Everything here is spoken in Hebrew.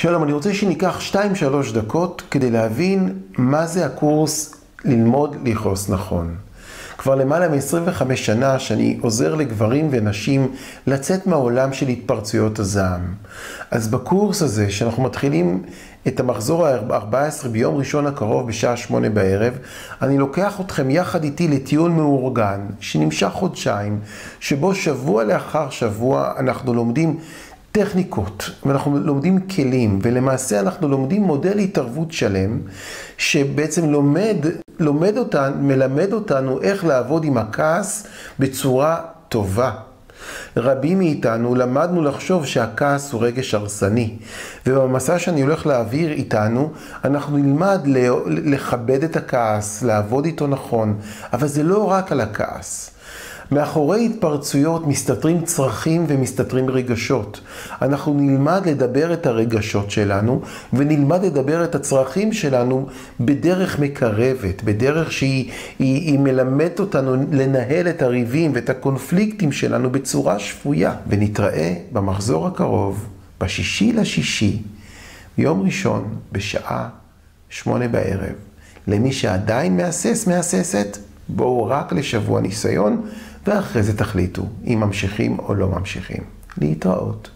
שלום, אני רוצה שניקח 2-3 דקות כדי להבין מה זה הקורס ללמוד לכעוס נכון. כבר למעלה מ-25 שנה שאני עוזר לגברים ונשים לצאת מהעולם של התפרצויות הזעם. אז בקורס הזה, שאנחנו מתחילים את המחזור ה-14 ביום ראשון הקרוב בשעה שמונה בערב, אני לוקח אתכם יחד איתי לטיול מאורגן, שנמשך חודשיים, שבו שבוע לאחר שבוע אנחנו לומדים טכניקות, ואנחנו לומדים כלים, ולמעשה אנחנו לומדים מודל התערבות שלם, שבעצם לומד, לומד אותנו, מלמד אותנו איך לעבוד עם הכעס בצורה טובה. רבים מאיתנו למדנו לחשוב שהכעס הוא רגש הרסני, ובמסע שאני הולך להעביר איתנו, אנחנו נלמד לכבד את הכעס, לעבוד איתו נכון, אבל זה לא רק על הכעס. מאחורי התפרצויות מסתתרים צרכים ומסתתרים רגשות. אנחנו נלמד לדבר את הרגשות שלנו ונלמד לדבר את הצרכים שלנו בדרך מקרבת, בדרך שהיא היא, היא מלמדת אותנו לנהל את הריבים ואת הקונפליקטים שלנו בצורה שפויה. ונתראה במחזור הקרוב, בשישי לשישי, יום ראשון, בשעה שמונה בערב. למי שעדיין מהסס, מהססת, בואו רק לשבוע ניסיון. ואחרי זה תחליטו אם ממשיכים או לא ממשיכים. להתראות.